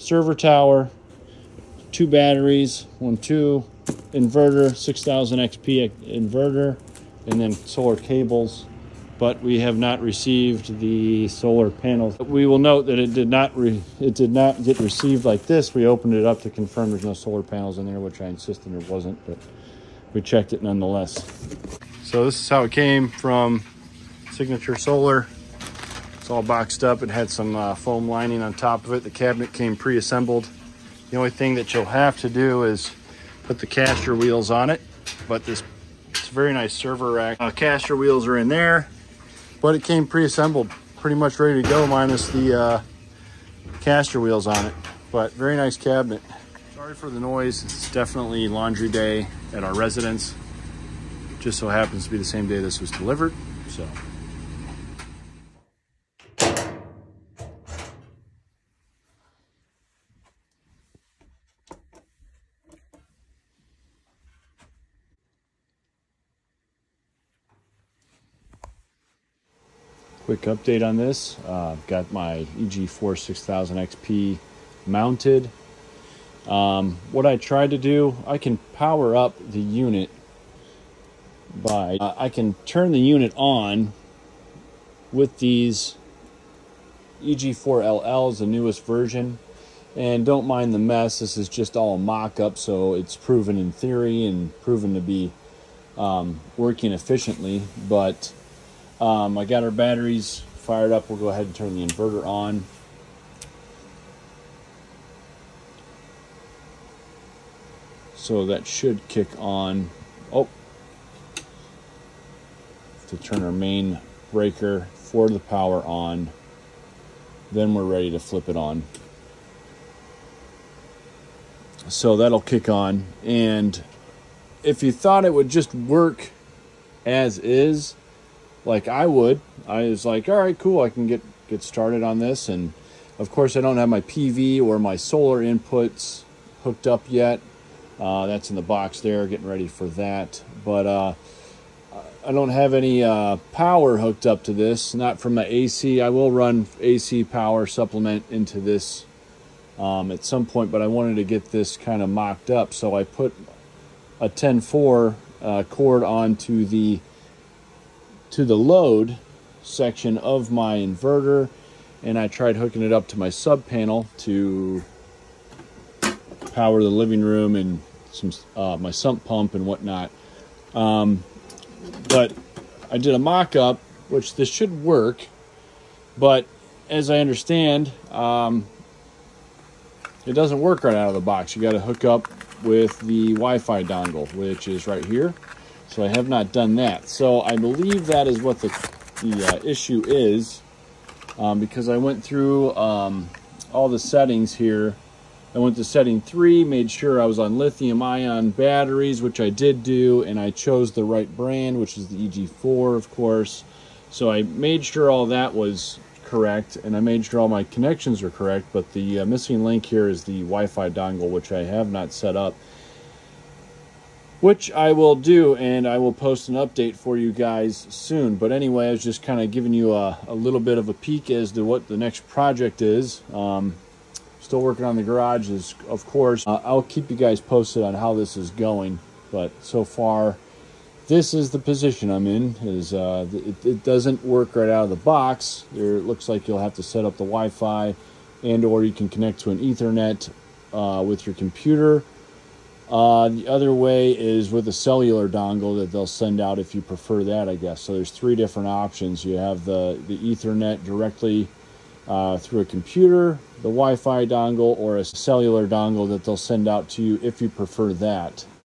server tower, two batteries, one two inverter, 6000 XP inverter, and then solar cables. But we have not received the solar panels. We will note that it did not it did not get received like this. We opened it up to confirm there's no solar panels in there, which I insisted there wasn't, but we checked it nonetheless. So this is how it came from Signature Solar. It's all boxed up. It had some uh, foam lining on top of it. The cabinet came pre-assembled. The only thing that you'll have to do is put the caster wheels on it. But this it's a very nice server rack. Uh, caster wheels are in there, but it came pre-assembled, pretty much ready to go, minus the uh, caster wheels on it. But very nice cabinet. Sorry for the noise. It's definitely laundry day at our residence. Just so happens to be the same day this was delivered. So quick update on this. Uh, I've got my EG4 6000 XP mounted. Um, what I tried to do, I can power up the unit by, uh, I can turn the unit on with these EG4LLs, the newest version. And don't mind the mess, this is just all mock-up, so it's proven in theory and proven to be um, working efficiently, but um, I got our batteries fired up. We'll go ahead and turn the inverter on. So that should kick on. Oh, to turn our main breaker for the power on. Then we're ready to flip it on. So that'll kick on. And if you thought it would just work as is, like I would. I was like, all right, cool, I can get get started on this. And of course, I don't have my PV or my solar inputs hooked up yet. Uh, that's in the box there, getting ready for that. But uh, I don't have any uh, power hooked up to this, not from my AC. I will run AC power supplement into this um, at some point, but I wanted to get this kind of mocked up. So I put a 10-4 uh, cord onto the to the load section of my inverter and I tried hooking it up to my sub panel to power the living room and some uh, my sump pump and whatnot. Um, but I did a mock-up, which this should work, but as I understand, um, it doesn't work right out of the box. You got to hook up with the Wi-Fi dongle, which is right here. So I have not done that. So I believe that is what the, the uh, issue is um, because I went through um, all the settings here. I went to setting 3, made sure I was on lithium ion batteries, which I did do, and I chose the right brand, which is the EG4, of course. So I made sure all that was correct, and I made sure all my connections were correct, but the uh, missing link here is the Wi-Fi dongle, which I have not set up which I will do and I will post an update for you guys soon. But anyway, I was just kind of giving you a, a, little bit of a peek as to what the next project is. Um, still working on the garage, is of course. Uh, I'll keep you guys posted on how this is going. But so far, this is the position I'm in. Is uh, it, it, doesn't work right out of the box. There, it looks like you'll have to set up the Wi-Fi, and or you can connect to an Ethernet uh, with your computer uh, the other way is with a cellular dongle that they'll send out if you prefer that, I guess. So there's three different options. You have the, the Ethernet directly uh, through a computer, the Wi-Fi dongle, or a cellular dongle that they'll send out to you if you prefer that.